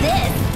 this?